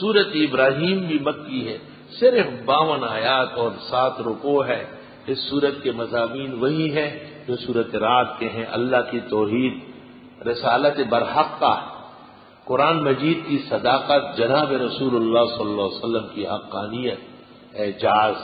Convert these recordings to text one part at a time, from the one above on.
سورت ابراہیم بھی مکی ہے، صرف باون آیات اور سات رکو ہے۔ اس سورت کے مضامین وہی ہے جو سورت رات کے ہیں۔ اللہ کی توحید، رسالت برحق کا قرآن مجید کی صداقت، جناب رسول اللہ صلی اللہ علیہ وسلم کی حقانیت، اعجاز۔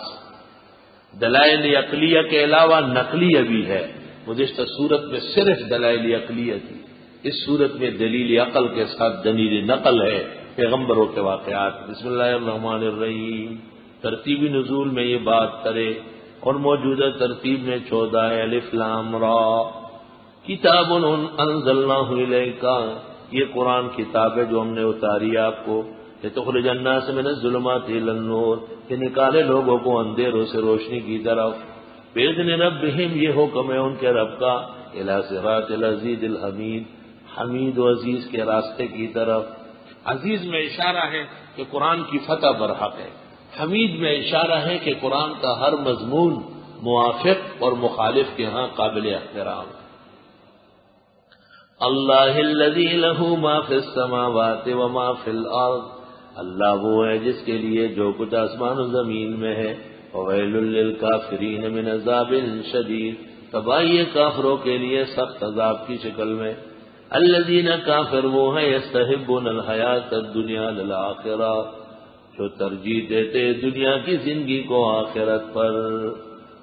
دلائل اقلیہ کے علاوہ نقلی ابھی ہے۔ گزشتہ صورت میں صرف دلائل اقلیہ تھی اس صورت میں دلیل عقل کے ساتھ دلیل نقل ہے۔ پیغمبروں کے واقعات۔ بسم اللہ الرحمن الرحیم۔ ترتیبی نزول میں یہ بات کرے، اور موجودہ ترتیب میں چودہ لام را۔ کتاب انزلنا کا یہ قرآن کتاب ہے جو ہم نے اتاری آپ کو۔ یہ تو خل جنا سے میں نے لنور کہ نکالے لوگوں کو اندھیروں سے روشنی کی طرف۔ بےد رب یہ حکم ہے ان کے رب کا۔ صراط العزیز الحمید۔ حمید و عزیز کے راستے کی طرف۔ عزیز میں اشارہ ہے کہ قرآن کی فتح برحق ہے۔ حمید میں اشارہ ہے کہ قرآن کا ہر مضمون موافق اور مخالف کے ہاں قابل احترام۔ اللہ له ما فی السماوات وما فی الارض۔ اللہ وہ ہے جس کے لیے جو کچھ آسمان و زمین میں ہے۔ ویل للکافرین من عذاب شدید۔ تباہی کافروں کے لیے سخت عذاب کی شکل میں۔ الذین کافر وہ ہیں یستحبون الحیات الدنیا للآخرہ جو ترجیح دیتے دنیا کی زندگی کو آخرت پر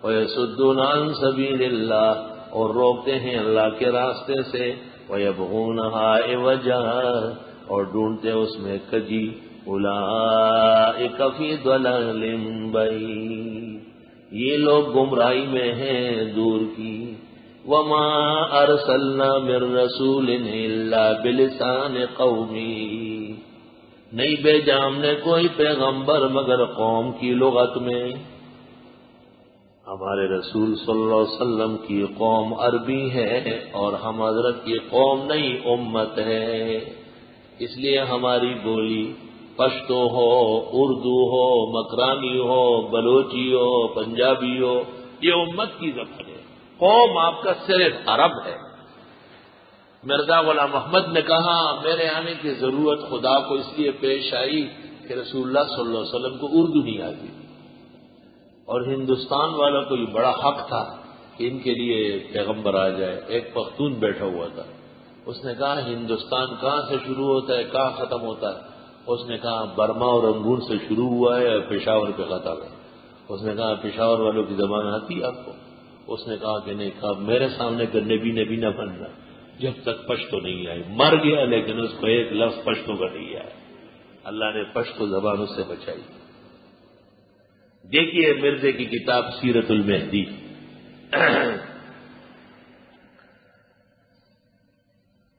ویسدون عن سبیل اللہ اور روکتے ہیں اللہ کے راستے سے، وَيَبْغُونَهَا عِوَجَهَا اور ڈھونڈتے اس میں کجی اولئک فی ضلال بئی یہ لوگ گمراہی میں ہیں دور کی۔ وما ارسلنا من رسول الا بلسان قومی نہیں بے جام نے کوئی پیغمبر مگر قوم کی لغت میں۔ ہمارے رسول صلی اللہ علیہ وسلم کی قوم عربی ہے اور ہم حضرت کی قوم نئی امت ہے۔ اس لیے ہماری بولی پشتو ہو، اردو ہو، مکرانی ہو، بلوچی ہو، پنجابی ہو، یہ امت کی زبان ہے۔ قوم آپ کا صرف عرب ہے۔ مرزا غلام محمد نے کہا، میرے آنے کی ضرورت خدا کو اس لیے پیش آئی کہ رسول اللہ صلی اللہ علیہ وسلم کو اردو نہیں آتی۔ اور ہندوستان والوں کو یہ بڑا حق تھا کہ ان کے لیے پیغمبر آ جائے، ایک پختون بیٹھا ہوا تھا۔ اس نے کہا، ہندوستان کہاں سے شروع ہوتا ہے، کہاں ختم ہوتا ہے؟ اس نے کہا، برما اور انگور سے شروع ہوا ہے اور پشاور پہ ختم ہے۔ اس نے کہا، پشاور والوں کی زبان آتی ہے آپ کو۔ اس نے کہا کہ نہیں کہا میرے سامنے کہ نبی نبی نہ بننا جب تک پشتو نہیں آئی مر گیا، لیکن اس کو ایک لفظ پشتوں کا نہیں آیا اللہ نے پشتو زبان اس سے بچائی۔ دیکھیے مرزے کی کتاب سیرت المہدی۔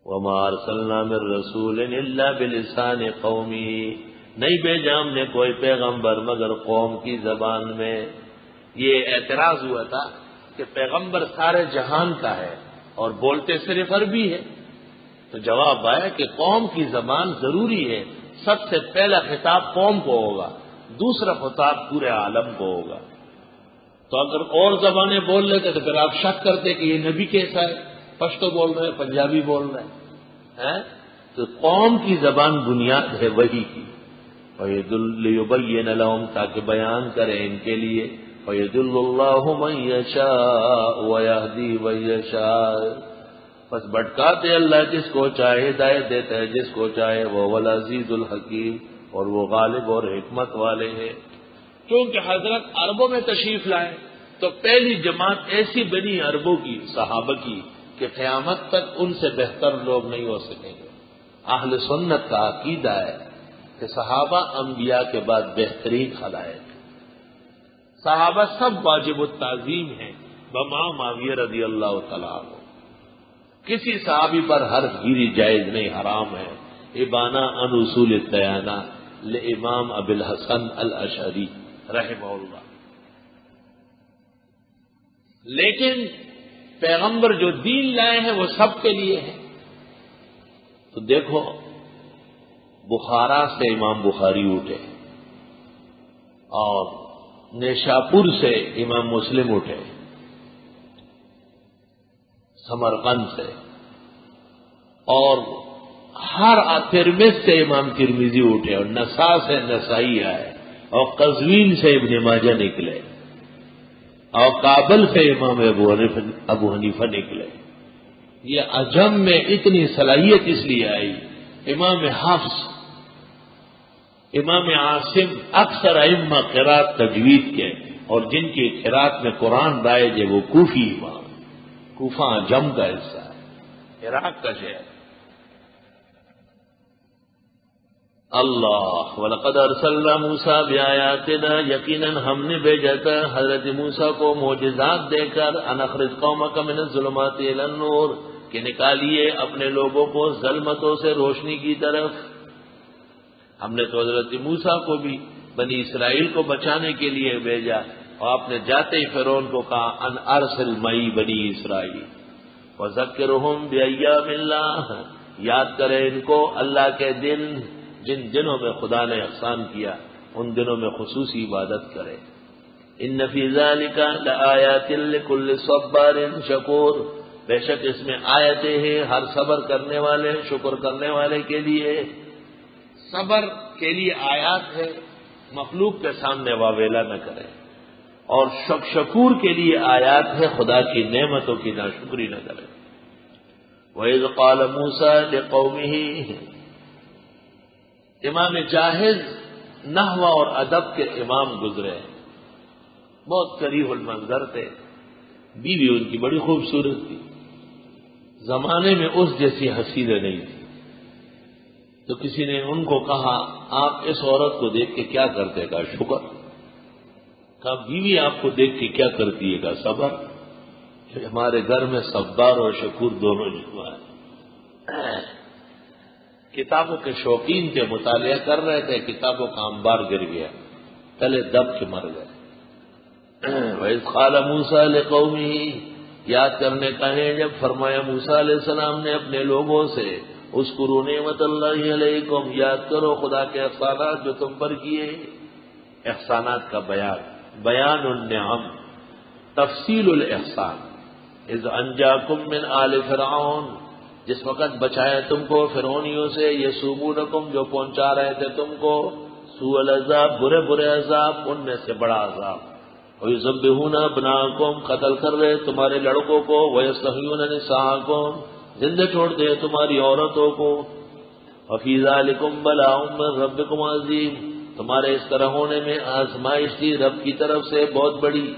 ومار سلام رسول اللہ بلسان قومی نہیں بے جام نے کوئی پیغمبر، مگر قوم کی زبان میں یہ اعتراض ہوا تھا۔ کہ پیغمبر سارے جہان کا ہے اور بولتے صرف عربی ہے۔ تو جواب آیا کہ قوم کی زبان ضروری ہے۔ سب سے پہلا خطاب قوم کو ہوگا۔ دوسرا خطاب پورے عالم کو ہوگا۔ تو اگر اور زبانیں بول لیتے تو پھر آپ شک کرتے کہ یہ نبی کیسا ہے۔ پشتو بول رہے ہیں، پنجابی بول رہے ہیں۔ تو قوم کی زبان بنیاد ہے وہی کی۔ فید البین الحم تاکہ بیان کرے ان کے لیے۔ فید اللہ میشا ویہدی ویشا بس بٹکاتے اللہ جس کو چاہے، ہدایت دیتا ہے جس کو چاہے وہ ولازیز الحکیم۔ اور وہ غالب اور حکمت والے ہیں۔ کیونکہ حضرت عربوں میں تشریف لائے، تو پہلی جماعت ایسی بنی عربوں کی، صحابہ کی، کہ قیامت تک ان سے بہتر لوگ نہیں ہو سکیں گے۔ اہل سنت کا عقیدہ ہے کہ صحابہ انبیاء کے بعد بہترین خلائق۔ صحابہ سب واجب التعظیم ہیں۔ بما معاویہ رضی اللہ تعالیٰ کسی صحابی پر ہر گیری جائز نہیں، حرام ہے۔ ابانا ان اصول تیانہ امام اب الحسن الشری رحم اللہ۔ لیکن پیغمبر جو دین لائے ہیں وہ سب کے لیے ہے تو دیکھو، بخارا سے امام بخاری اٹھے اور نیشاپور سے امام مسلم اٹھے، سمرقند سے، اور ہر ترمز سے امام ترمیزی اٹھے، اور نسا سے نسائی آئے، اور قزوین سے ابن ماجہ نکلے، اور کابل سے امام ابو حنیفہ نکلے۔ یہ عجم میں اتنی صلاحیت اس لیے آئی، امام حفظ امام عاصم اکثر ائمہ قرات تجوید کے اور جن کی خیرات میں قرآن رائے جے وہ کوفی امام کوفہ جم کا حصہ ہے، عراق کا شہر اللہ، ولقد ارسلنا موسا بیاتنا یقیناً ہم نے بھیجا تھا، حضرت موسا کو معجزات دے کر انخرج قوم کا من ظلمات النور، کہ نکالیے اپنے لوگوں کو ظلمتوں سے روشنی کی طرف۔ ہم نے تو حضرت موسا کو بھی بنی اسرائیل کو بچانے کے لیے بھیجا اور آپ نے جاتے ہی فرون کو کہا، ان ارسل مئی بنی اسرائیل. اور ذکر بیا اللہ یاد کرے ان کو، اللہ کے دن، جن دنوں میں خدا نے احسان کیا، ان دنوں میں خصوصی عبادت کرے۔ ان نفیزہ نکال آیا تل کل صبار شکور بے شک اس میں آیتیں ہیں ہر صبر کرنے والے، شکر کرنے والے کے لیے۔ صبر کے لیے آیات ہے، مخلوق کے سامنے واویلا نہ کرے۔ اور شک شکور کے لیے آیات ہے، خدا کی نعمتوں کی ناشکری نہ کرے۔ وہ قال موسا قومی ہی امام جاہز نحو اور ادب کے امام گزرے۔ بہت قریب المنظر تھے۔ بیوی ان کی بڑی خوبصورت تھی۔ زمانے میں اس جیسی حسینیں نہیں تھی تو کسی نے ان کو کہا، آپ اس عورت کو دیکھ کے کیا کرتے گا؟ شکر۔ کہا، بیوی آپ کو دیکھ کے کیا کرتی ہے گا؟ صبر۔ ہمارے گھر میں صبر اور شکور دونوں جمع ہے کتابوں کے شوقین کے مطالعہ کر رہے تھے، کتابوں کا انبار گر گیا۔ پہلے دب کے مر گئے۔ خال موسا علیہ قومی یاد کرنے کا ہے، جب فرمایا موسا علیہ السلام نے اپنے لوگوں سے اس کو نعمت اللہ علیہ یاد کرو خدا کے احسانات جو تم پر کیے احسانات کا بیان بیان النعم، تفصیل الاحسان۔ از انجا کم من آل فرعون، جس وقت بچایا تم کو فرونیوں سے یہ سوبو نکم جو پہنچا رہے تھے تم کو۔ سو الزاب برے برے عذاب، ان میں سے بڑا عذاب۔ اور یہ ضب بنا قتل کر رہے تمہارے لڑکوں کو۔ وہ سہیون نسا زندہ چھوڑ دے تمہاری عورتوں کو۔ حفیظہ لکم بلا رب عظیم۔ تمہارے اس طرح ہونے میں آزمائش تھی رب کی طرف سے بہت بڑی۔